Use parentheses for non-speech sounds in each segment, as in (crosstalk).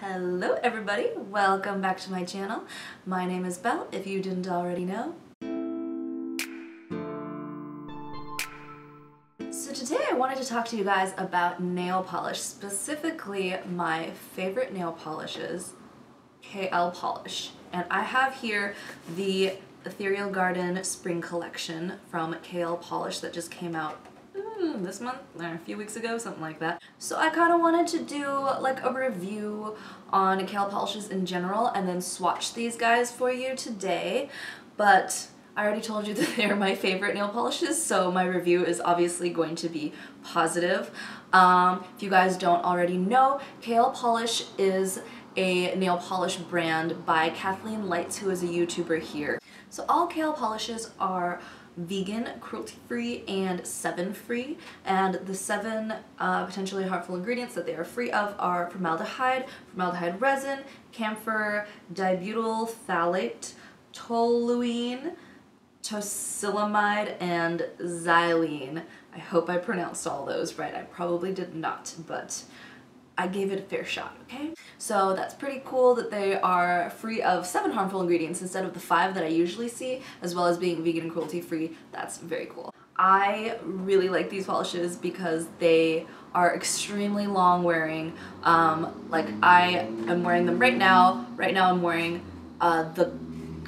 Hello everybody, welcome back to my channel. My name is Belle, if you didn't already know. So today I wanted to talk to you guys about nail polish, specifically my favorite nail polishes, KL Polish. And I have here the Ethereal Garden Spring Collection from KL Polish that just came out this month or a few weeks ago, something like that. So I kind of wanted to do like a review on KL polishes in general and then swatch these guys for you today. But I already told you (laughs) that they're my favorite nail polishes, so my review is obviously going to be positive. Um, if you guys don't already know, KL Polish is a nail polish brand by Kathleen Lights, who is a YouTuber here. So all KL polishes are vegan, cruelty-free, and seven-free. And the seven uh, potentially harmful ingredients that they are free of are formaldehyde, formaldehyde resin, camphor, dibutyl phthalate, toluene, tosylamide, and xylene. I hope I pronounced all those right. I probably did not, but I gave it a fair shot, okay? So that's pretty cool that they are free of seven harmful ingredients instead of the five that I usually see, as well as being vegan and cruelty free. That's very cool. I really like these polishes because they are extremely long wearing. Um, like I am wearing them right now. Right now I'm wearing uh, the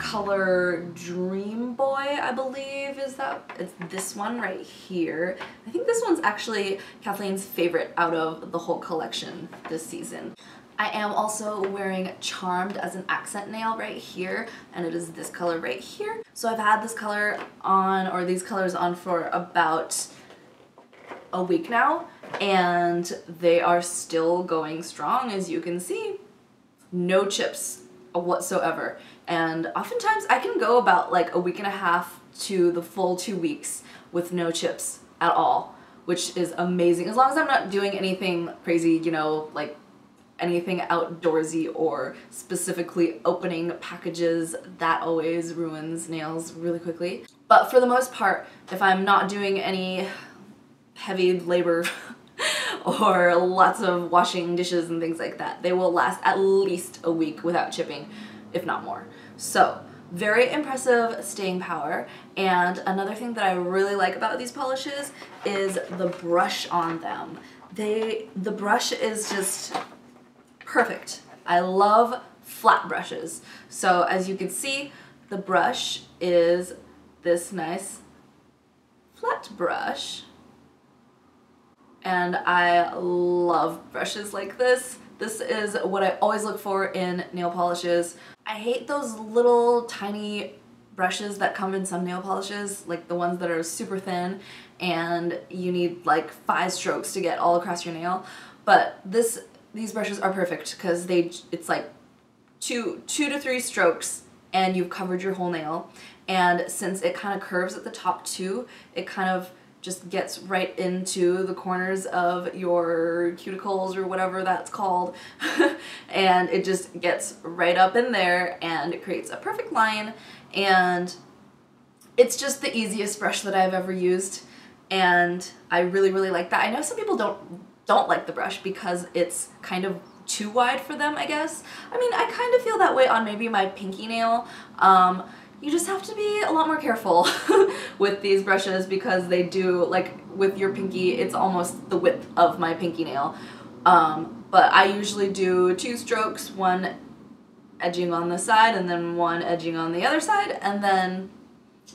color Dream Boy, I believe is that. It's this one right here. I think this one's actually Kathleen's favorite out of the whole collection this season. I am also wearing Charmed as an accent nail right here, and it is this color right here. So I've had this color on, or these colors on for about a week now, and they are still going strong, as you can see. No chips whatsoever. And oftentimes I can go about like a week and a half to the full two weeks with no chips at all, which is amazing. As long as I'm not doing anything crazy, you know, like anything outdoorsy or specifically opening packages, that always ruins nails really quickly. But for the most part, if I'm not doing any heavy labor (laughs) or lots of washing dishes and things like that, they will last at least a week without chipping, if not more. So very impressive staying power and another thing that I really like about these polishes is the brush on them. They, the brush is just perfect. I love flat brushes. So as you can see, the brush is this nice flat brush and I love brushes like this. This is what I always look for in nail polishes. I hate those little tiny brushes that come in some nail polishes, like the ones that are super thin and you need like five strokes to get all across your nail. But this these brushes are perfect because they it's like two two to three strokes and you've covered your whole nail. And since it kind of curves at the top too, it kind of just gets right into the corners of your cuticles or whatever that's called (laughs) and it just gets right up in there and it creates a perfect line and it's just the easiest brush that I've ever used and I really really like that. I know some people don't don't like the brush because it's kind of too wide for them I guess. I mean I kind of feel that way on maybe my pinky nail um, you just have to be a lot more careful (laughs) with these brushes because they do, like with your pinky, it's almost the width of my pinky nail. Um, but I usually do two strokes, one edging on the side and then one edging on the other side and then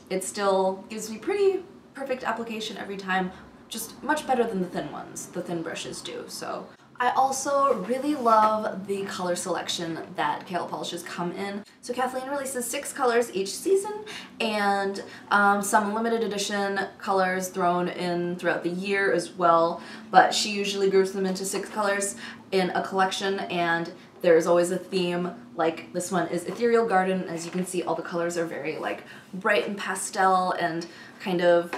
it still gives me pretty perfect application every time just much better than the thin ones the thin brushes do so I also really love the color selection that KL polishes come in. So Kathleen releases six colors each season and um, some limited edition colors thrown in throughout the year as well, but she usually groups them into six colors in a collection and there's always a theme like this one is Ethereal Garden. As you can see all the colors are very like bright and pastel and kind of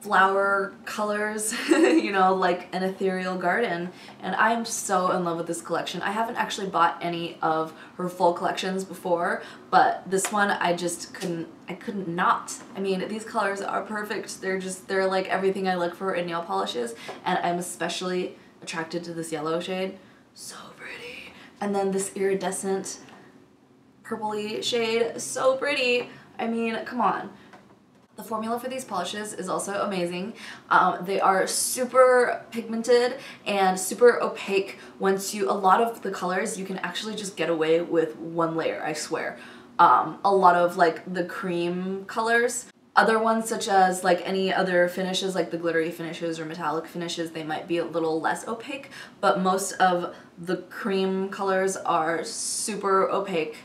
flower colors, (laughs) you know, like an ethereal garden. And I am so in love with this collection. I haven't actually bought any of her full collections before, but this one I just couldn't, I couldn't not. I mean, these colors are perfect. They're just, they're like everything I look for in nail polishes. And I'm especially attracted to this yellow shade. So pretty. And then this iridescent purpley shade, so pretty. I mean, come on. The formula for these polishes is also amazing. Um, they are super pigmented and super opaque. Once you, a lot of the colors, you can actually just get away with one layer, I swear. Um, a lot of like the cream colors. Other ones such as like any other finishes like the glittery finishes or metallic finishes they might be a little less opaque but most of the cream colors are super opaque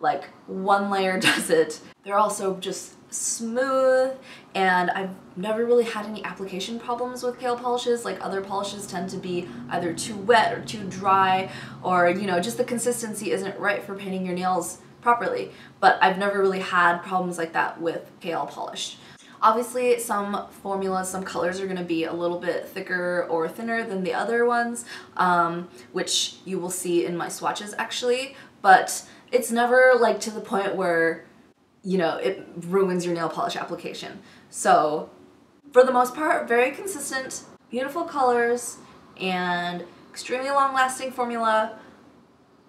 like one layer (laughs) does it. They're also just smooth and I've never really had any application problems with KL polishes. Like other polishes tend to be either too wet or too dry or you know just the consistency isn't right for painting your nails properly. But I've never really had problems like that with KL polish. Obviously some formulas, some colors are going to be a little bit thicker or thinner than the other ones um, which you will see in my swatches actually. But it's never like to the point where you know, it ruins your nail polish application. So for the most part, very consistent, beautiful colors, and extremely long lasting formula,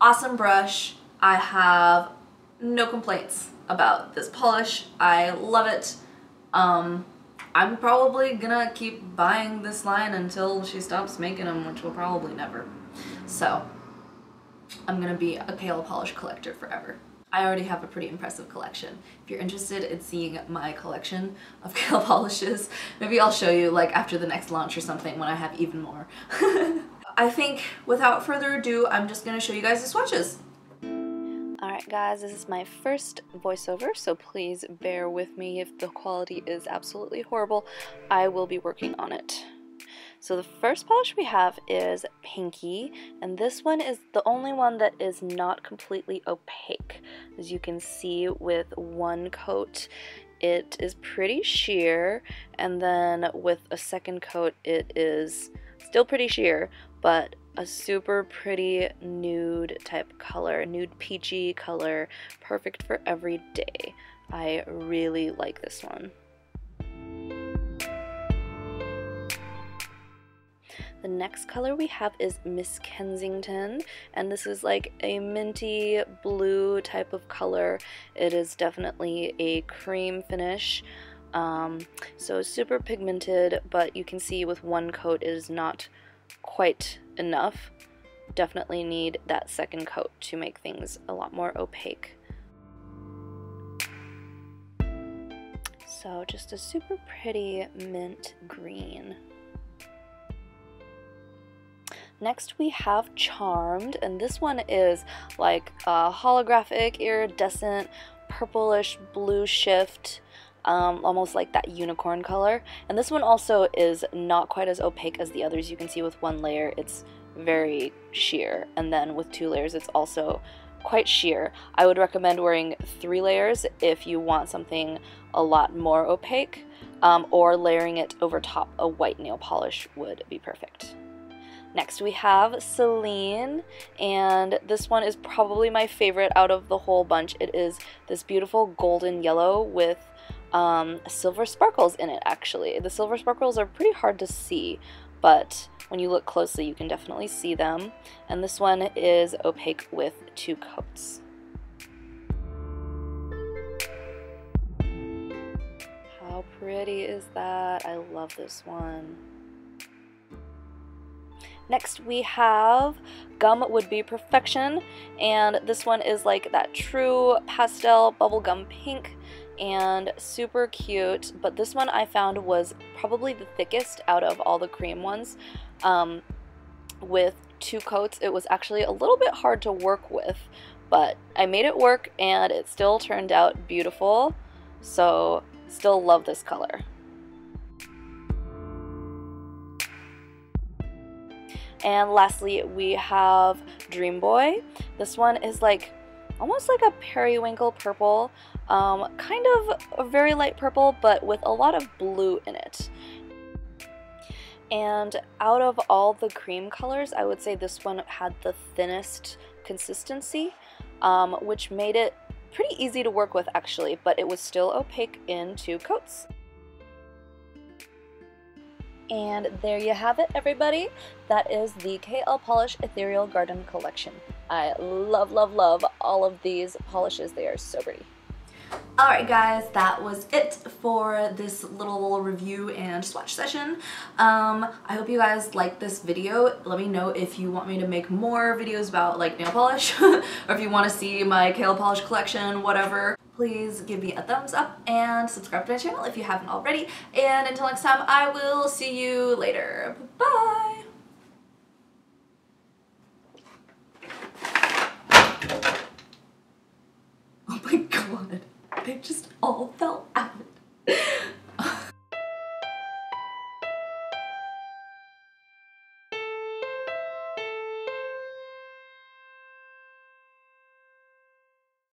awesome brush. I have no complaints about this polish. I love it. Um, I'm probably gonna keep buying this line until she stops making them, which will probably never. So, I'm gonna be a KL polish collector forever. I already have a pretty impressive collection. If you're interested in seeing my collection of (laughs) KL polishes, maybe I'll show you like after the next launch or something when I have even more. (laughs) I think without further ado, I'm just gonna show you guys the swatches. Alright guys, this is my first voiceover, so please bear with me if the quality is absolutely horrible. I will be working on it. So the first polish we have is Pinky, and this one is the only one that is not completely opaque. As you can see with one coat, it is pretty sheer, and then with a second coat, it is still pretty sheer, but a super pretty nude type color, nude peachy color, perfect for every day. I really like this one. The next color we have is Miss Kensington, and this is like a minty blue type of color. It is definitely a cream finish. Um, so super pigmented, but you can see with one coat it is not quite enough. Definitely need that second coat to make things a lot more opaque. So just a super pretty mint green. Next we have Charmed, and this one is like a holographic, iridescent, purplish blue shift, um, almost like that unicorn color. And this one also is not quite as opaque as the others. You can see with one layer it's very sheer, and then with two layers it's also quite sheer. I would recommend wearing three layers if you want something a lot more opaque, um, or layering it over top a white nail polish would be perfect. Next we have Celine, and this one is probably my favorite out of the whole bunch. It is this beautiful golden yellow with um, silver sparkles in it, actually. The silver sparkles are pretty hard to see, but when you look closely you can definitely see them. And this one is opaque with two coats. How pretty is that? I love this one. Next we have Gum Would Be Perfection, and this one is like that true pastel bubblegum pink and super cute, but this one I found was probably the thickest out of all the cream ones. Um, with two coats, it was actually a little bit hard to work with, but I made it work and it still turned out beautiful, so still love this color. And lastly, we have Dream Boy. This one is like almost like a periwinkle purple, um, kind of a very light purple, but with a lot of blue in it. And out of all the cream colors, I would say this one had the thinnest consistency, um, which made it pretty easy to work with actually, but it was still opaque in two coats. And there you have it, everybody. That is the KL Polish Ethereal Garden Collection. I love, love, love all of these polishes. They are so pretty. Alright guys, that was it for this little review and swatch session. Um, I hope you guys liked this video. Let me know if you want me to make more videos about like nail polish (laughs) or if you want to see my KL polish collection, whatever. Please give me a thumbs up and subscribe to my channel if you haven't already. And until next time, I will see you later. Bye! Oh my (laughs) god. They just all fell.